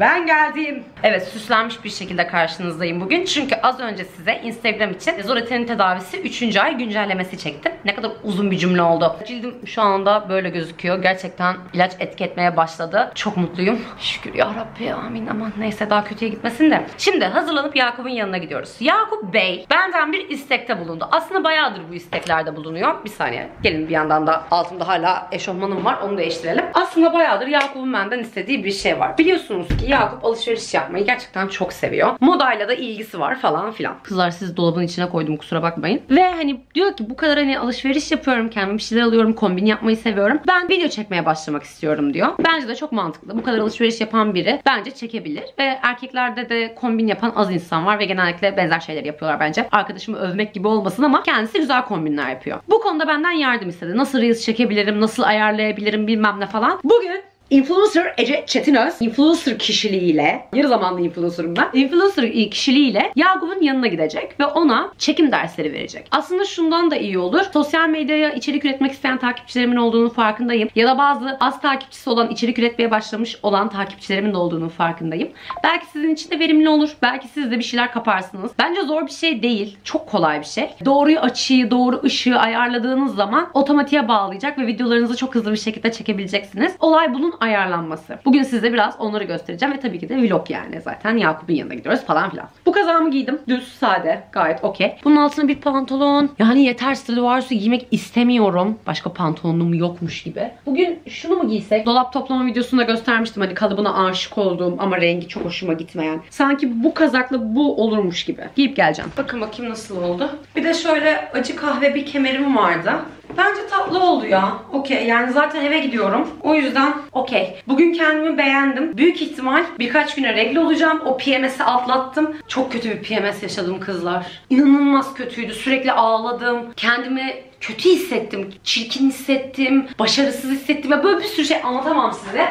Ben geldim. Evet süslenmiş bir şekilde karşınızdayım bugün. Çünkü az önce size Instagram için Zoretin'in tedavisi 3. ay güncellemesi çektim. Ne kadar uzun bir cümle oldu. Cildim şu anda böyle gözüküyor. Gerçekten ilaç etki etmeye başladı. Çok mutluyum. Şükür ya Rabbi amin aman neyse daha kötüye gitmesin de. Şimdi hazırlanıp Yakup'un yanına gidiyoruz. Yakup Bey benden bir istekte bulundu. Aslında bayağıdır bu isteklerde bulunuyor. Bir saniye gelin bir yandan da altımda hala eşofmanım var onu değiştirelim. Aslında bayağıdır Yakup'un benden istediği bir şey var. Biliyorsunuz ki Yakup alışveriş yapmayı gerçekten çok seviyor. Modayla da ilgisi var falan filan. Kızlar siz dolabın içine koydum kusura bakmayın. Ve hani diyor ki bu kadar hani alışveriş yapıyorum kendime bir şeyler alıyorum kombin yapmayı seviyorum. Ben video çekmeye başlamak istiyorum diyor. Bence de çok mantıklı. Bu kadar alışveriş yapan biri bence çekebilir. Ve erkeklerde de kombin yapan az insan var ve genellikle benzer şeyler yapıyorlar bence. Arkadaşımı övmek gibi olmasın ama kendisi güzel kombinler yapıyor. Bu konuda benden yardım istedi. Nasıl reels çekebilirim, nasıl ayarlayabilirim bilmem ne falan. Bugün Influencer Ece Çetinöz influencer kişiliğiyle yarı zamanlı influencerım ben. Influencer kişiliğiyle Yakup'un yanına gidecek ve ona çekim dersleri verecek. Aslında şundan da iyi olur. Sosyal medyaya içerik üretmek isteyen takipçilerimin olduğunu farkındayım. Ya da bazı az takipçisi olan içerik üretmeye başlamış olan takipçilerimin de olduğunu farkındayım. Belki sizin için de verimli olur. Belki siz de bir şeyler kaparsınız. Bence zor bir şey değil. Çok kolay bir şey. Doğruyu açıyı, doğru ışığı ayarladığınız zaman otomatiğe bağlayacak ve videolarınızı çok hızlı bir şekilde çekebileceksiniz. Olay bunun ayarlanması. Bugün size biraz onları göstereceğim ve tabii ki de vlog yani zaten Yakup'un yanına gidiyoruz falan filan. Bu kazağımı giydim. Düz, sade, gayet okey. Bunun altına bir pantolon. Yani yeter Stradivarius'u giymek istemiyorum. Başka pantolonum yokmuş gibi. Bugün şunu mu giysek? Dolap toplama videosunda göstermiştim hani kalıbına aşık olduğum ama rengi çok hoşuma gitmeyen. Sanki bu kazakla bu olurmuş gibi. Giyip geleceğim. Bakın bakayım nasıl oldu. Bir de şöyle acı kahve bir kemerim vardı. Bence tatlı oldu ya. Okey yani zaten eve gidiyorum. O yüzden okey. Bugün kendimi beğendim. Büyük ihtimal birkaç güne regle olacağım. O PMS'i atlattım. Çok kötü bir PMS yaşadım kızlar. İnanılmaz kötüydü. Sürekli ağladım. Kendimi kötü hissettim, çirkin hissettim, başarısız hissettim ve böyle bir sürü şey anlatamam size.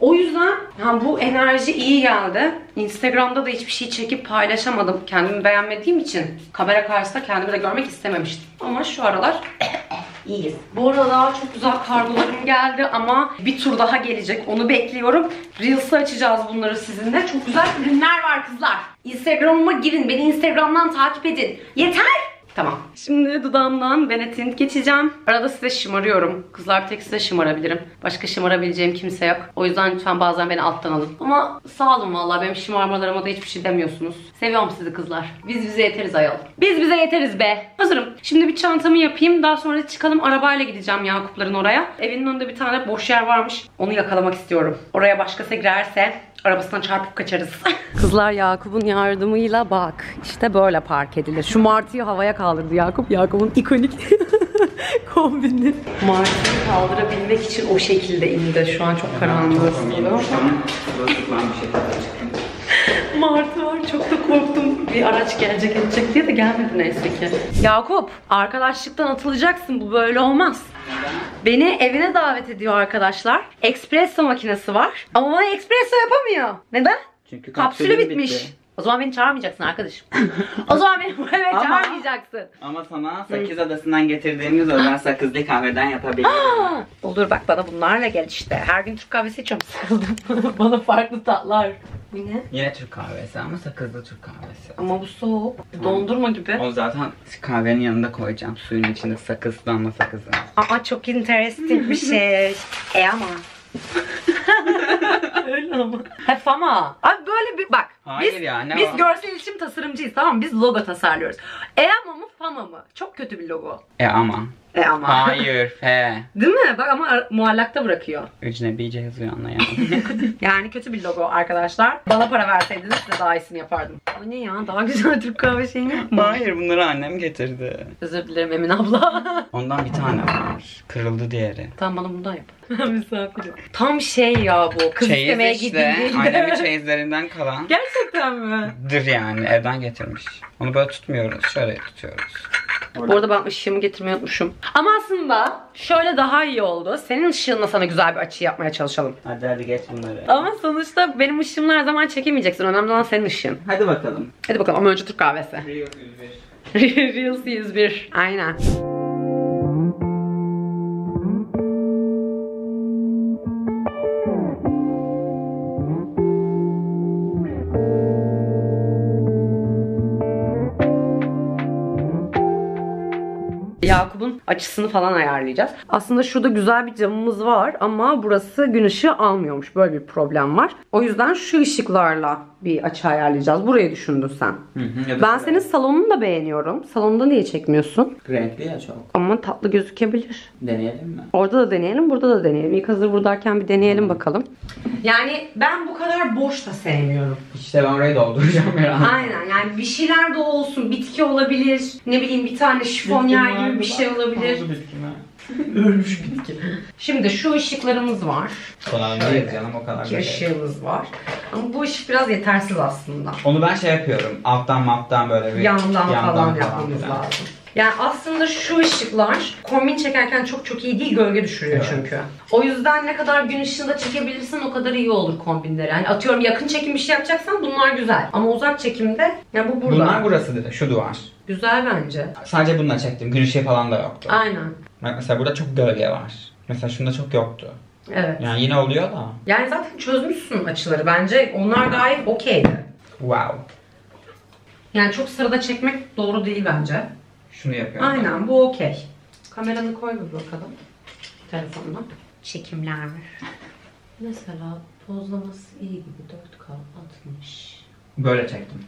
O yüzden yani bu enerji iyi geldi. Instagram'da da hiçbir şey çekip paylaşamadım. Kendimi beğenmediğim için kamera karşısında kendimi de görmek istememiştim. Ama şu aralar iyiyiz. Bu arada çok güzel kargolarım geldi ama bir tur daha gelecek. Onu bekliyorum. Reels'ı açacağız bunları sizinle. Çok güzel ürünler var kızlar. Instagram'ıma girin. Beni Instagram'dan takip edin. Yeter! Tamam. Şimdi dudağımdan Benetint geçeceğim. Arada size şımarıyorum. Kızlar tek size şımarabilirim. Başka şımarabileceğim kimse yok. O yüzden lütfen bazen beni alttan alın. Ama sağ olun vallahi benim şımarmalarıma da hiçbir şey demiyorsunuz. Seviyorum sizi kızlar. Biz bize yeteriz ayol. Biz bize yeteriz be. Hazırım. Şimdi bir çantamı yapayım. Daha sonra çıkalım arabayla gideceğim Yakupların oraya. Evinin önünde bir tane boş yer varmış. Onu yakalamak istiyorum. Oraya başkası girerse arabasına çarpıp kaçarız. Kızlar Yakup'un yardımıyla bak işte böyle park edilir. Şu martıyı havaya kaldırdı Yakup. Yakup'un ikonik kombini. Martıyı kaldırabilmek için o şekilde indi. Şu an çok karanlık. Martı var çok da korktum. Bir araç gelecek edecek diye de gelmedi neyse ki. Yakup arkadaşlıktan atılacaksın bu böyle olmaz. Beni evine davet ediyor arkadaşlar. Espresso makinesi var. Ama bana espresso yapamıyor. Neden? Çünkü Kapsülü kapsülün bitmiş. bitti. O zaman beni çağırmayacaksın arkadaşım. o zaman beni bu eve Ama- çağırmayacaksın. Ama sana sakız adasından getirdiğimiz özel sakızlı kahveden yapabilirim. Olur bak bana bunlarla gel işte. Her gün Türk kahvesi içiyorum sıkıldım. bana farklı tatlar. Bu ne? Yine Türk kahvesi ama sakızlı Türk kahvesi. Ama bu soğuk. Dondurma gibi. O zaten kahvenin yanında koyacağım. Suyun içinde sakız, damla sakızı. Aa çok interesting bir şey. E ama. Öyle ama. Hep ama. Abi böyle bir bak. Hayır biz, ya, ne Biz o? görsel iletişim tasarımcıyız tamam mı? Biz logo tasarlıyoruz. E ama mı fama mı? Çok kötü bir logo. E ama. E ama. Hayır, fe. Değil mi? Bak ama muallakta bırakıyor. Ecnebice yazıyor anlayamadım. Yani kötü bir logo arkadaşlar. Bana para verseydiniz size daha iyisini yapardım. O ne ya? Daha güzel Türk kahve şeyi mi? Hayır bunları annem getirdi. Özür dilerim Emin abla. Ondan bir tane var. Kırıldı diğeri. tamam bana bundan yap. Misafirim. Tam şey ya bu. Kız istemeye Çeyiz işte. gidildiğinde. Annemin çeyizlerinden kalan. Gerçekten mi? Dır yani evden getirmiş. Onu böyle tutmuyoruz. Şöyle tutuyoruz. Bu arada ben ışığımı getirmeyi unutmuşum. Ama aslında şöyle daha iyi oldu. Senin ışığınla sana güzel bir açı yapmaya çalışalım. Hadi hadi geç bunları. Ama sonuçta benim ışığımla her zaman çekemeyeceksin. Önemli olan senin ışığın. Hadi bakalım. Hadi bakalım ama önce Türk kahvesi. Rio 101. Reels 101. Aynen. Açısını falan ayarlayacağız. Aslında şurada güzel bir camımız var ama burası gün ışığı almıyormuş. Böyle bir problem var. O yüzden şu ışıklarla bir açı ayarlayacağız. Burayı düşündün sen. Hı hı, ya da Ben şuraya. senin salonunu da beğeniyorum. Salonda niye çekmiyorsun? Renkli ya çok. Ama tatlı gözükebilir. Deneyelim mi? Orada da deneyelim, burada da deneyelim. İlk hazır buradayken bir deneyelim bakalım. Yani ben bu kadar boş da sevmiyorum. İşte ben orayı dolduracağım ya. Aynen yani bir şeyler de olsun. Bitki olabilir. Ne bileyim bir tane şifonyer gibi bir şey olabilir. Ölmüş bitki. Şimdi şu ışıklarımız var. Falan değil canım o kadar da İki değil. ışığımız var. Ama bu ışık biraz yetersiz aslında. Onu ben şey yapıyorum. Alttan maptan böyle bir Yandan, falan filan yapmamız filan. lazım. Yani aslında şu ışıklar kombin çekerken çok çok iyi değil gölge düşürüyor Evet. çünkü. O yüzden ne kadar gün ışığında çekebilirsen o kadar iyi olur kombinleri. Yani atıyorum yakın çekim bir şey yapacaksan bunlar güzel. Ama uzak çekimde ya bu burada. Bunlar burası dedi. Şu duvar. Güzel bence. Sadece bununla çektim. Gün ışığı falan da yoktu. Aynen. Mesela burada çok gölge var. Mesela şunda çok yoktu. Evet. Yani yine oluyor da. Yani zaten çözmüşsün açıları. Bence onlar gayet okeydi. Wow. Yani çok sırada çekmek doğru değil bence. Şunu yapıyorum. Aynen bu okey. Kameranı koy bir bakalım. Telefonla. Çekimler. Mesela pozlaması iyi gibi 4K 60. Böyle çektim.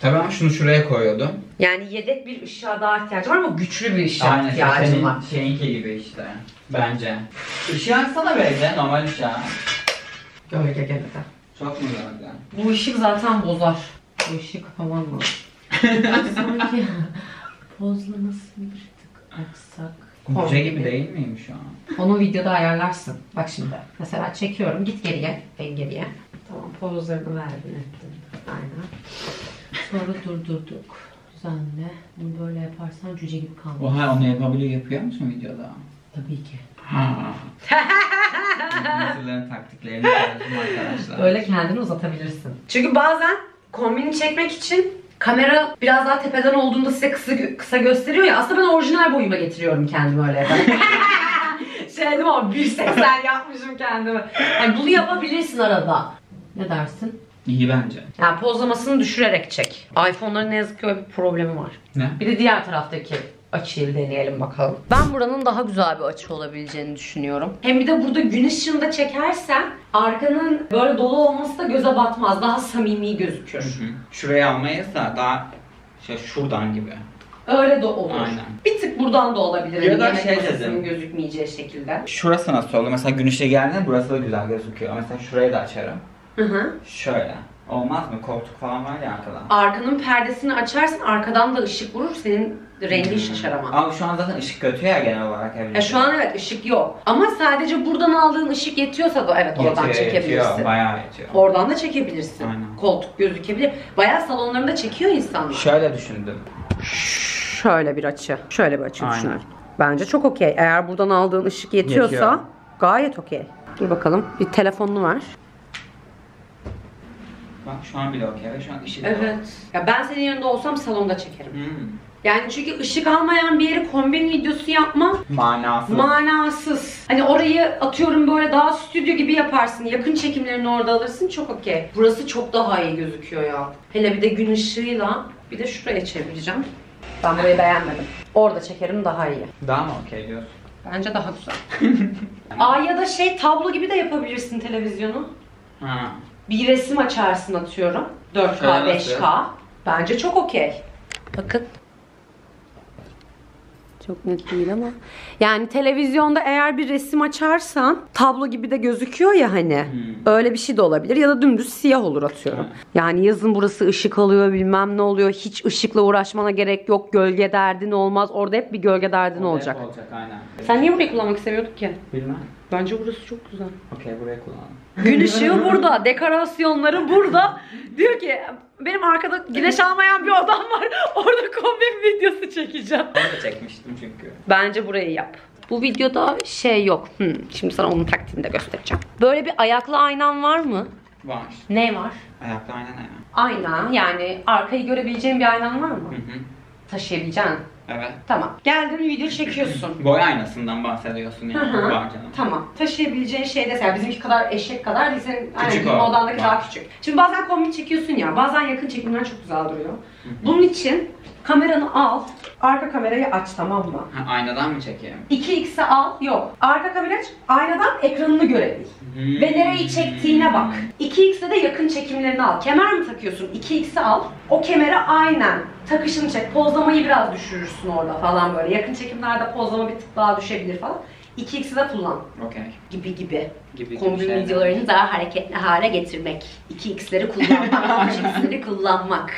Tabii ama şunu şuraya koyuyordum. Yani yedek bir ışığa daha ihtiyacım var ama güçlü bir ışığa Aynen ihtiyacım senin var. şeyinki gibi işte. Bence. Işığı açsana böyle normal ışığa. Gölge de. Çok mu gölge? Bu ışık zaten bozar. Bu ışığı kapamam lazım. Sanki pozlamasını bir tık açsak. Koca gibi değil şu an? Onu videoda ayarlarsın. Bak şimdi. Mesela çekiyorum. Git geriye. En geriye. Pozlarını verdin ettin. Aynen. Sonra durdurduk. Düzenle. Bunu böyle yaparsan cüce gibi kalmaz. Oha onu yapabiliyor yapıyor musun videoda? Tabii ki. Ha. Mısırların taktiklerini arkadaşlar. Böyle kendini uzatabilirsin. Çünkü bazen kombini çekmek için kamera biraz daha tepeden olduğunda size kısa, kısa gösteriyor ya. Aslında ben orijinal boyuma getiriyorum kendimi öyle yaparak. şey dedim ama 1.80 yapmışım kendimi. Yani bunu yapabilirsin arada. Ne dersin? İyi bence. Yani pozlamasını düşürerek çek. iPhone'ların ne yazık ki öyle bir problemi var. Ne? Bir de diğer taraftaki açıyı deneyelim bakalım. Ben buranın daha güzel bir açı olabileceğini düşünüyorum. Hem bir de burada gün ışığında çekersen arkanın böyle dolu olması da göze batmaz. Daha samimi gözükür. Hı. Şuraya almayız da daha şey şuradan gibi. Öyle de olur. Aynen. Bir tık buradan da olabilir. Ya da şey dedim. gözükmeyeceği şekilde. Şurası nasıl olur? Mesela gün ışığı geldiğinde burası da güzel gözüküyor. Mesela şurayı da açarım. Hı hı. Şöyle. Olmaz mı? Koltuk falan var ya arkada. Arkanın perdesini açarsın arkadan da ışık vurur senin rengin şaşar ama. Ama şu an zaten ışık kötü ya genel olarak evde. Ya şu an evet ışık yok. Ama sadece buradan aldığın ışık yetiyorsa da evet oradan yetiyor, çekebilirsin. yetiyor, bayağı yetiyor. Oradan da çekebilirsin. Aynen. Koltuk gözükebilir. Bayağı salonlarında çekiyor insanlar. Şöyle düşündüm. Şöyle bir açı. Şöyle bir açı Aynen. düşünün. Bence çok okey. Eğer buradan aldığın ışık yetiyorsa Yetiyor. gayet okey. Dur bakalım. Bir telefonunu ver. Bak şu an bile okey ve şu an ışık da var. Ya ben senin yanında olsam salonda çekerim. Hmm. Yani çünkü ışık almayan bir yere kombin videosu yapmam Manasız. manasız. Hani orayı atıyorum böyle daha stüdyo gibi yaparsın. Yakın çekimlerini orada alırsın çok okey. Burası çok daha iyi gözüküyor ya. Hele bir de gün ışığıyla bir de şuraya çevireceğim. Ben burayı beğenmedim. Orada çekerim daha iyi. Daha mı okey diyorsun? Bence daha güzel. Aa ya da şey tablo gibi de yapabilirsin televizyonu. Ha. Bir resim açarsın atıyorum. 4K, Şöyle nasıl? 5K. Bence çok okey. Bakın. Çok net değil ama. Yani televizyonda eğer bir resim açarsan tablo gibi de gözüküyor ya hani. Öyle bir şey de olabilir ya da dümdüz siyah olur atıyorum. Yani yazın burası ışık alıyor bilmem ne oluyor. Hiç ışıkla uğraşmana gerek yok. Gölge derdin olmaz. Orada hep bir gölge derdin Orada olacak. hep olacak aynen. Sen niye burayı kullanmak istemiyorduk ki? Bilmem. Bence burası çok güzel. Okey buraya kullanalım. Gün ışığı burada, dekorasyonları burada. Diyor ki benim arkada güneş almayan bir odam var. Orada kombin videosu çekeceğim. Orada çekmiştim çünkü. Bence burayı yap. Bu videoda şey yok. Hmm, şimdi sana onun taktiğini de göstereceğim. Böyle bir ayaklı aynan var mı? Var. Ne var? Ayakta aynen ya. Ayna yani arkayı görebileceğin bir aynan var mı? Hı hı. Taşıyabileceğin. Evet. Tamam. Geldin video çekiyorsun. Boy aynasından bahsediyorsun Hı yani. hı. Var canım. Tamam. Taşıyabileceğin şey de yani bizimki kadar eşek kadar değil senin Küçük giyinme o. odandaki Var. daha küçük. Şimdi bazen kombin çekiyorsun ya bazen yakın çekimler çok güzel duruyor. Bunun için Kameranı al. Arka kamerayı aç tamam mı? Ha, aynadan mı çekeyim? 2x'e al. Yok. Arka kamera aç. Aynadan ekranını görebil. Hmm. Ve nereyi çektiğine bak. 2x'e de yakın çekimlerini al. Kemer mi takıyorsun? 2x'e al. O kemere aynen takışını çek. Pozlamayı biraz düşürürsün orada falan böyle. Yakın çekimlerde pozlama bir tık daha düşebilir falan. 2x'i de kullan. Okey. Gibi gibi. Gibi Kombin gibi videolarını daha hareketli hale getirmek. 2x'leri kullanmak. 3x'leri kullanmak.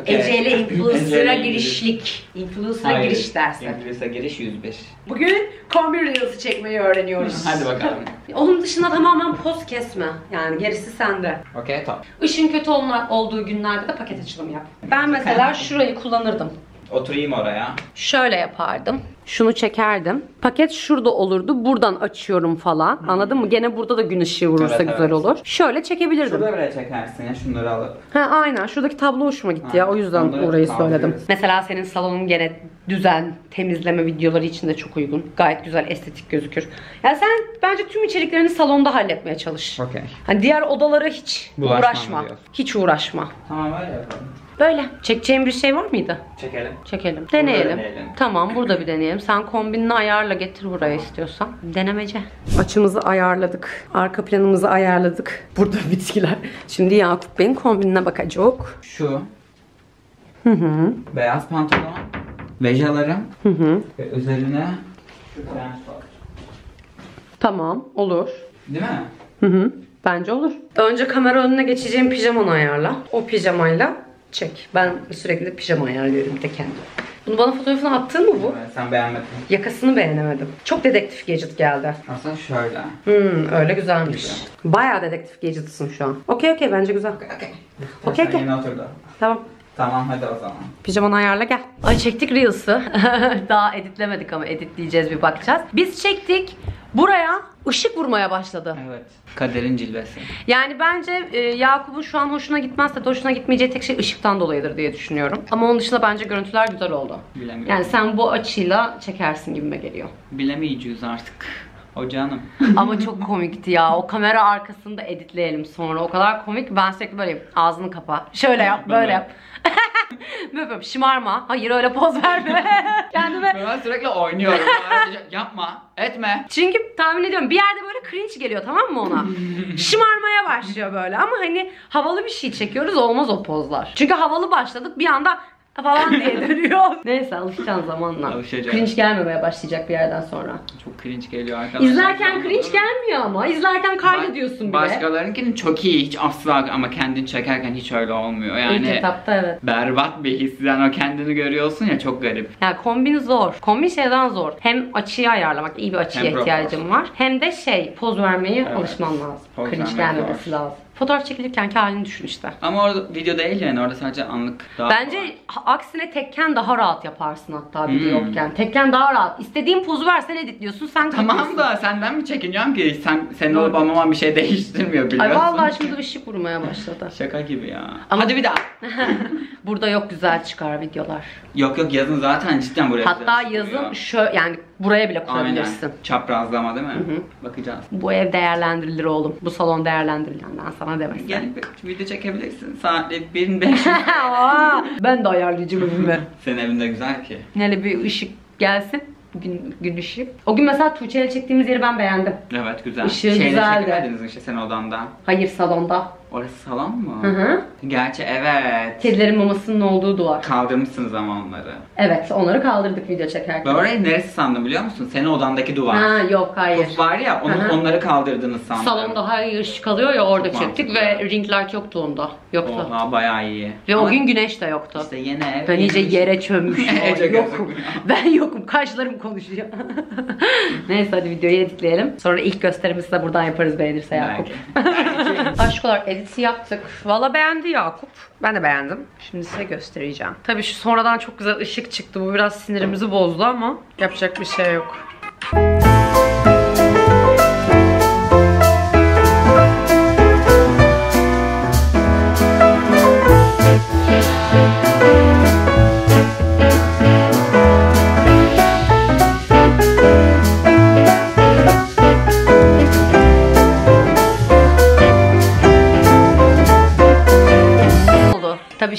Okey. Ece ile influencer'a girişlik. Influencer'a Hayır, giriş dersi. İngilizce giriş 105. Bugün kombin reels'i çekmeyi öğreniyoruz. Hadi bakalım. Onun dışında tamamen poz kesme. Yani gerisi sende. Okey tamam. Işın kötü olma, olduğu günlerde de paket açılımı yap. Ben mesela şurayı kullanırdım. Oturayım oraya. Şöyle yapardım. Şunu çekerdim. Paket şurada olurdu. Buradan açıyorum falan. Anladın mı? Gene burada da gün ışığı vurursa Evet, güzel evet. olur. Şöyle çekebilirdim. Şurada bile çekersin ya şunları alıp. Ha aynen. Şuradaki tablo hoşuma gitti ya. O yüzden onları orayı söyledim. Mesela senin salonun gene düzen, temizleme videoları için de çok uygun. Gayet güzel, estetik gözükür. Ya sen bence tüm içeriklerini salonda halletmeye çalış. Okey. Hani diğer odalara hiç Bulaşmam uğraşma. diyorsun. Hiç uğraşma. Tamam öyle yapalım. Böyle. Çekeceğin bir şey var mıydı? Çekelim. Çekelim. Deneyelim. deneyelim. Tamam burada bir deneyelim. Sen kombinini ayarla getir buraya istiyorsan. Denemece. Açımızı ayarladık. Arka planımızı ayarladık. Burada bitkiler. Şimdi Yakup Bey'in kombinine bakacak. Şu Hı hı. beyaz pantolon, vejalarım Hı hı. ve üzerine şu. Tamam olur. Değil mi? Hı hı. Bence olur. Önce kamera önüne geçeceğim pijamanı ayarla. O pijamayla çek. Ben sürekli pijama ayarlıyorum bir de kendim. Bunu bana fotoğrafını attın mı bu? Evet, sen beğenmedin. Yakasını beğenemedim. Çok dedektif gadget geldi. Aslında şöyle. Hmm, öyle güzelmiş. Güzel. Bayağı dedektif gadget'sın şu an. Okey okey bence güzel. Okey. Okey, okey. Oturdu. Tamam. Tamam hadi o zaman. Pijamanı ayarla gel. Ay çektik Reels'ı. Daha editlemedik ama editleyeceğiz bir bakacağız. Biz çektik. Buraya ışık vurmaya başladı. Evet. Kaderin cilvesi. Yani bence e, Yakup'un şu an hoşuna gitmezse de hoşuna gitmeyeceği tek şey ışıktan dolayıdır diye düşünüyorum. Ama onun dışında bence görüntüler güzel oldu. Bilemiyorum. Yani sen bu açıyla çekersin gibime geliyor. Bilemeyeceğiz artık. O canım. Ama çok komikti ya. O kamera arkasında editleyelim sonra. O kadar komik. Ben sürekli böyle ağzını kapa. Şöyle yap, böyle yap. Böyle şımarma. Hayır öyle poz verme. Kendime ben sürekli oynuyorum. Yapma. Etme. Çünkü tahmin ediyorum bir yerde böyle cringe geliyor tamam mı ona? Şımarmaya başlıyor böyle ama hani havalı bir şey çekiyoruz olmaz o pozlar. Çünkü havalı başladık bir anda falan diye dönüyor. Neyse alışacaksın zamanla. Alışacağım. Cringe gelmemeye başlayacak bir yerden sonra. Çok cringe geliyor arkadaşlar. İzlerken cringe gelmiyor ama. İzlerken kaydediyorsun bile. Başkalarınkinin çok iyi hiç asla ama kendini çekerken hiç öyle olmuyor. İlk Yani etapta evet. berbat bir his. Yani o kendini görüyorsun ya çok garip. Yani kombin zor. Kombin şeyden zor. Hem açıyı ayarlamak, iyi bir açıya Hem ihtiyacım var. Hem de şey, poz vermeyi Evet. alışman lazım. Poz Cringe gelmemesi lazım. Fotoğraf çekilirken ki halini düşün işte. Ama orada video değil yani orada sadece anlık daha Bence ha- aksine tekken daha rahat yaparsın hatta video Hmm. yokken. Tekken daha rahat. İstediğin pozu versen editliyorsun sen Tamam takıyorsun. da senden mi çekiniyorum ki? Sen senin olup olmaman bir şey değiştirmiyor biliyorsun. Ay vallahi şimdi ışık vurmaya başladı. Şaka gibi ya. Ama- Hadi bir daha. Burada yok güzel çıkar videolar. Yok yok yazın zaten cidden buraya Hatta yazın şöyle yani buraya bile Aynen. kurabilirsin. Çaprazlama değil mi? Bakacağız. Bu ev değerlendirilir oğlum. Bu salon değerlendirilir. Ben sana demesin. Gelip bir video çekebilirsin. Saatlik 1500. Aa, ben de ayarlayacağım evime. Senin evinde güzel ki. Hele bir ışık gelsin. Gün, gün ışığı. O gün mesela Tuğçe ile çektiğimiz yeri ben beğendim. Evet güzel. Işığı Şeyde güzeldi. çekemediniz mi işte sen odanda? Hayır salonda. Orası salon mu? Hı hı. Gerçi evet. Kedilerin mamasının olduğu duvar. Kaldırmışsınız ama onları. Evet onları kaldırdık video çekerken. Ben orayı neresi sandım biliyor musun? Senin odandaki duvar. Ha yok hayır. Puf var ya onu, Hı hı. onları kaldırdınız sandım. Salonda hayır ışık alıyor ya orada Çok çektik mantıklı. ve ring light yoktu onda. Yoktu. Oha bayağı iyi. Ve o Ama gün güneş de yoktu. işte yine ev. Ben iyice yere çömmüşüm. Ece yokum. gözükmüyor. Ben yokum. Kaşlarım konuşuyor. Neyse hadi videoyu editleyelim. Sonra ilk gösterimizi de buradan yaparız beğenirse Yakup. Aşk olarak editi yaptık. Valla beğendi Yakup. Ben de beğendim. Şimdi size göstereceğim. Tabii şu sonradan çok güzel ışık çıktı. Bu biraz sinirimizi bozdu ama yapacak bir şey yok. oldu.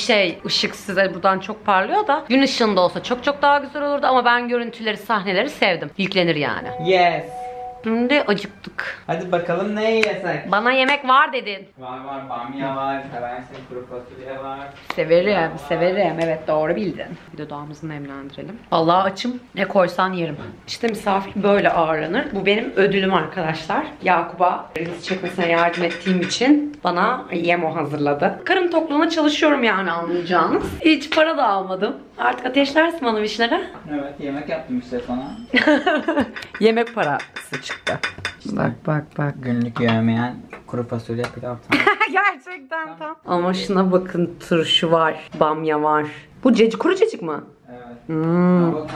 Şey ışık size buradan çok parlıyor da gün ışığında olsa çok çok daha güzel olurdu ama ben görüntüleri sahneleri sevdim. Yüklenir yani. Yes. Şimdi acıktık. Hadi bakalım ne yesek? Bana yemek var dedin. Var var bamya var, seversen kuru fasulye var. Severim, severim. Evet doğru bildin. Bir de dudağımızı nemlendirelim. Vallahi açım. Ne koysan yerim. İşte misafir böyle ağırlanır. Bu benim ödülüm arkadaşlar. Yakup'a reels çekmesine yardım ettiğim için bana yemo hazırladı. Karın tokluğuna çalışıyorum yani anlayacağınız. Hiç para da almadım. Artık ateşlersin bana işlere. Evet yemek yaptım işte sana. Yemek parası çıktı. Bak bak bak. Günlük yemeyen kuru fasulye pilav tamam. Gerçekten tam. Ama şuna bakın turşu var, bamya var. Bu cacık, kuru cacık mı? Evet. Hmm. Ama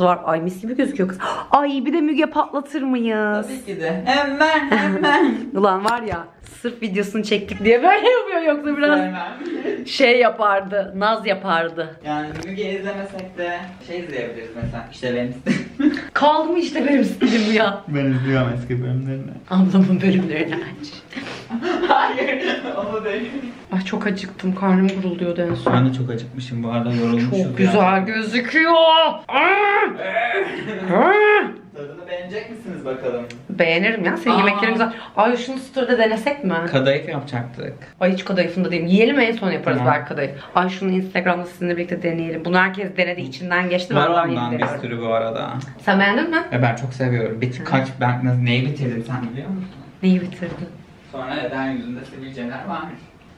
var. Ay mis gibi gözüküyor kız. Ay bir de Müge patlatır mıyız? Tabii ki de. Hemen hemen. Ulan var ya sırf videosunu çektik diye böyle yapıyor yoksa biraz şey yapardı. Naz yapardı. Yani Müge izlemesek de şey izleyebiliriz mesela. İşte benim istedim. Kaldı mı işte benim stilim ya. ben izliyorum eski bölümlerini. Ablamın bölümlerini aç. Hayır onu değil. Ay çok acıktım. Karnım gurulduyordu en son. Ben de çok acıkmışım bu arada yorulmuşum. Çok güzel gözüküyor. Tadını beğenecek misiniz bakalım? Beğenirim ya. Senin Aa. yemeklerin güzel. Ay şunu story'de denesek mi? Kadayıf yapacaktık. Ay hiç kadayıfında değilim. Yiyelim en son yaparız Tamam. belki kadayıf. Ay şunu Instagram'da sizinle birlikte deneyelim. Bunu herkes denedi içinden geçti. Var daha ondan bir sürü bu arada. Sen beğendin mi? Ve ben çok seviyorum. Bir kaç ben neyi bitirdim sen biliyor musun? Neyi bitirdin? Sonra neden yüzünde sivilceler var.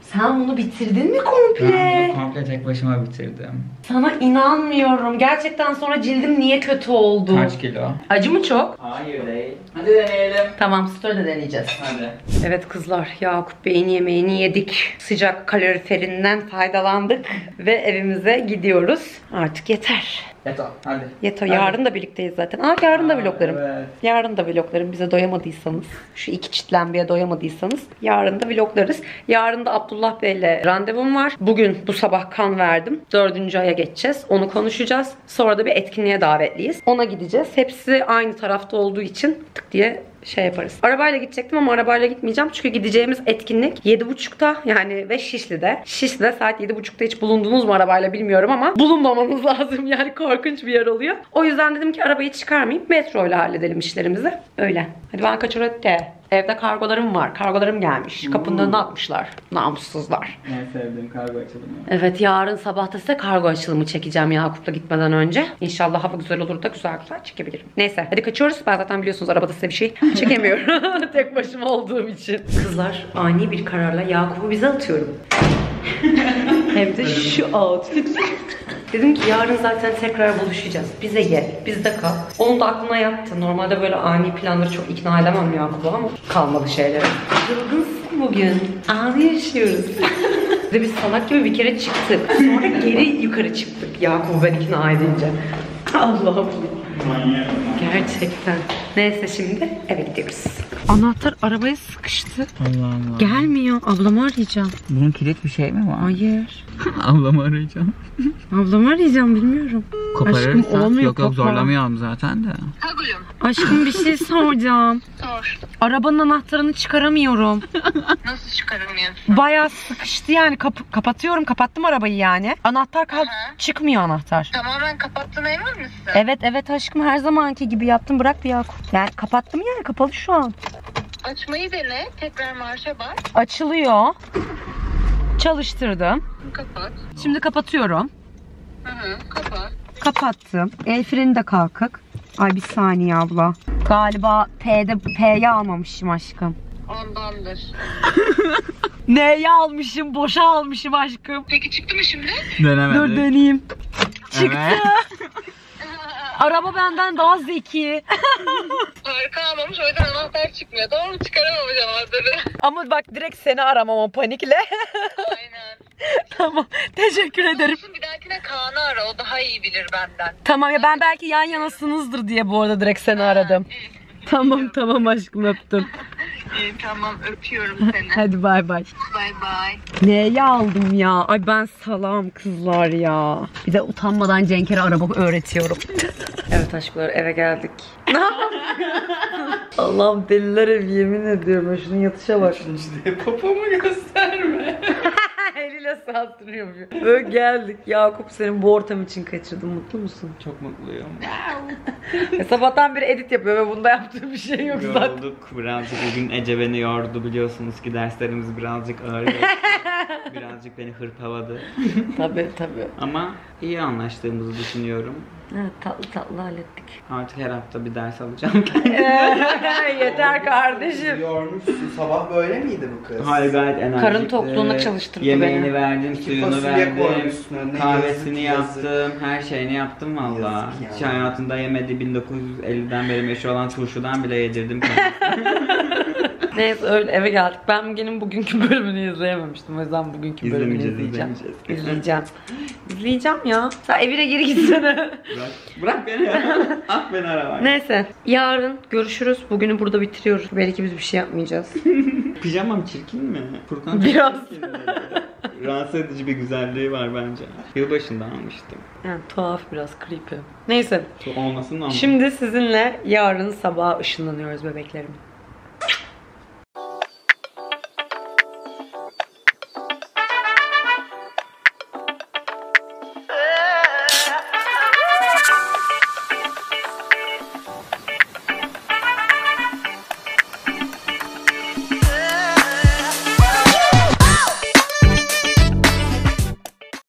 Sen bunu bitirdin mi Ben komple? bunu komple tek başıma bitirdim. Sana inanmıyorum. Gerçekten sonra cildim niye kötü oldu? Kaç kilo? Acı mı çok? Hayır değil. Hadi deneyelim. Tamam story'de deneyeceğiz. Hadi. Evet kızlar Yakup Bey'in yemeğini yedik. Sıcak kaloriferinden faydalandık. Ve evimize gidiyoruz. Artık yeter. Yeto hadi. Yeter. Hadi. Yarın da birlikteyiz zaten. Aa yarın da vloglarım. evet. Yarın da vloglarım. Bize doyamadıysanız, şu iki çitlenmeye doyamadıysanız yarın da vloglarız. Yarın da Abdullah Bey'le randevum var. Bugün bu sabah kan verdim. Dördüncü aya geçeceğiz. Onu konuşacağız. Sonra da bir etkinliğe davetliyiz. Ona gideceğiz. Hepsi aynı tarafta olduğu için tık diye şey yaparız. Arabayla gidecektim ama arabayla gitmeyeceğim. Çünkü gideceğimiz etkinlik 7.30'da yani ve Şişli'de. Şişli'de saat 7.30'da hiç bulundunuz mu arabayla bilmiyorum ama bulunmamanız lazım. Yani korkunç bir yer oluyor. O yüzden dedim ki arabayı çıkarmayayım. Metro ile halledelim işlerimizi. Öyle. Hadi ben kaçıyorum de. Evde kargolarım var. Kargolarım gelmiş. Kapının önüne atmışlar. Namussuzlar. En sevdiğim kargo açılımı. Evet yarın sabah da size kargo açılımı çekeceğim Yakup'la gitmeden önce. İnşallah hava güzel olur da güzel güzel çekebilirim. Neyse hadi kaçıyoruz. Ben zaten biliyorsunuz arabada size bir şey çekemiyorum. Tek başıma olduğum için. Kızlar ani bir kararla Yakup'u bize atıyorum. Hem de şu outfit. Dedim ki yarın zaten tekrar buluşacağız. Bize gel, bizde kal. Onun da aklına yattı. Normalde böyle ani planları çok ikna edemem Yakup'u ama kalmadı şeyleri. Yılgınsın bugün. Anı yaşıyoruz. Ve biz salak gibi bir kere çıktık. Sonra geri yukarı çıktık Yakup'u ben ikna edince. Allah'ım. Gerçekten. Neyse şimdi eve gidiyoruz. Anahtar arabaya sıkıştı. Allah Allah. Gelmiyor. Ablamı arayacağım. Bunun kilit bir şey mi var? Hayır. Ablamı arayacağım. Ablamı arayacağım bilmiyorum. Aşkım olmuyor Yok yok kapa. zorlamıyorum zaten de. Tabii. Aşkım bir şey soracağım. Sor. Arabanın anahtarını çıkaramıyorum. Nasıl çıkaramıyorsun? Bayağı sıkıştı yani. Kap- kapatıyorum. Kapattım arabayı yani. Anahtar kal- Aha. çıkmıyor anahtar. Tamamen kapattın emin misin? Evet evet aşkım her zamanki gibi yaptım. Bırak bir Yakup. Yani kapattım yani kapalı şu an. Açmayı dene. Tekrar marşa bas. Açılıyor. Çalıştırdım. Kapat. Şimdi kapatıyorum. Hı hı. Kapat. Kapattım. El freni de kalkık. Ay bir saniye abla. Galiba P'de P'yi almamışım aşkım. Ondandır. N'yi almışım, boşa almışım aşkım. Peki çıktı mı şimdi? Denemedik. Dur deneyeyim. Çıktı. Evet. Araba benden daha zeki. Arka almamış o yüzden anahtar çıkmıyor. Doğru mu çıkaramamış anahtarı? Ama bak direkt seni aramam o panikle. Aynen. tamam. Teşekkür ederim. Olsun bir dahakine Kaan'ı ara. O daha iyi bilir benden. Tamam ya ben belki yan yanasınızdır diye bu arada direkt seni aradım. Tamam tamam aşkım öptüm. İyi tamam öpüyorum seni. Hadi bay bay. bay bay. Neye aldım ya? Ay ben salam kızlar ya. Bir de utanmadan Cenk'e araba öğretiyorum. evet aşklar eve geldik. Allah'ım deliler evi yemin ediyorum. Şunun yatışa bak. Popomu gösterme. Sansürüyor bir. Böyle geldik. Yakup senin bu ortam için kaçırdım. Mutlu musun? Çok mutluyum. E, sabahtan beri edit yapıyor ve bunda yaptığı bir şey yok zaten. Yorulduk birazcık. Bugün Ece beni yordu biliyorsunuz ki derslerimiz birazcık ağır geçti. birazcık beni hırpaladı. tabii tabii. Ama iyi anlaştığımızı düşünüyorum. Evet tatlı tatlı hallettik. Artık her hafta bir ders alacağım. Yeter kardeşim. Yormuşsun. Sabah böyle miydi bu kız? Hayır gayet enerjikti. Karın tokluğuna çalıştırdı Yemeğini beni. verdim, İki suyunu fasulye verdim. koymuşsun önüne, Kahvesini yazık, yaptım, her şeyini yaptım valla. Yazık Hiç ya. hayatında yemediği 1950'den beri meşhur olan turşudan bile yedirdim kendisine. Neyse öyle eve geldik. Ben Müge'nin bugünkü bölümünü izleyememiştim. O yüzden bugünkü bölümünü izleyeceğim. İzleyeceğim. İzleyeceğim ya. Sen evine geri gitsene. bırak, bırak beni ya. At beni arabaya. Neyse. Yarın görüşürüz. Bugünü burada bitiriyoruz. Belki biz bir şey yapmayacağız. Pijamam çirkin mi? Furkan Biraz. Rahatsız edici bir güzelliği var bence. Yılbaşında almıştım. Yani tuhaf biraz creepy. Neyse. Olmasın ama. Şimdi sizinle yarın sabah ışınlanıyoruz bebeklerim.